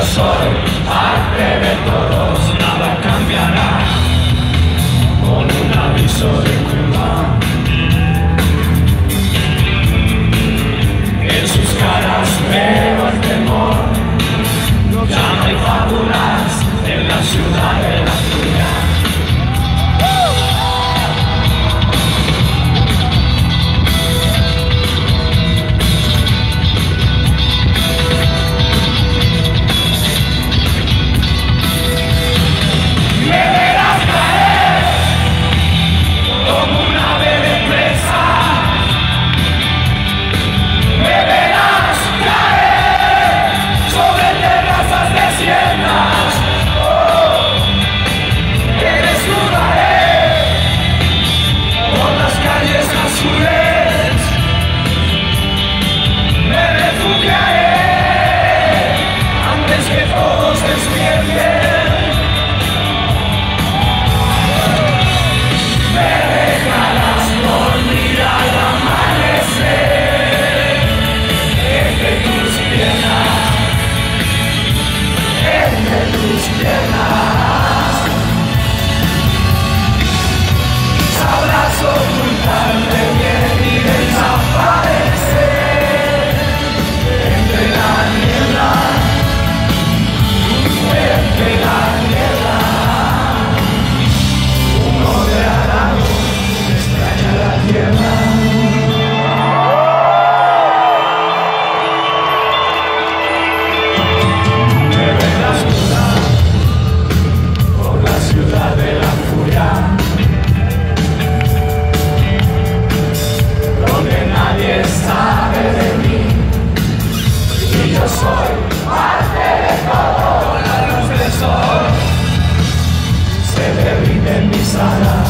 yo soy parte de todos, nada cambiará. Con un aviso de cuidado. soy parte de todo. La luz del sol se derrite en mis alas.